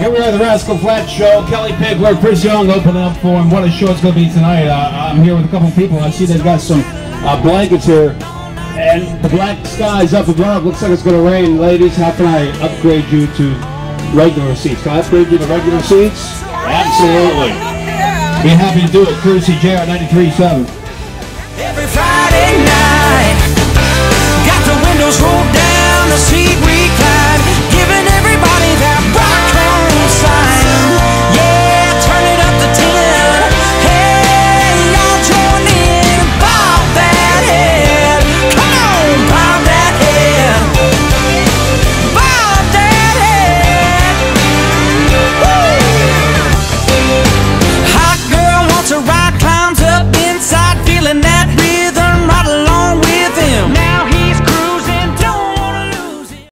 Here we are, the Rascal Flatts Show. Kellie Pickler, Chris Young opening up for him. What a show it's going to be tonight. Uh, I'm here with a couple people. I see they've got some uh, blankets here. And the black sky's up above. Looks like it's going to rain. Ladies, how can I upgrade you to regular seats? Can I upgrade you to regular seats? Absolutely. Be happy to do it. Courtesy JR 93.7. Every Friday night,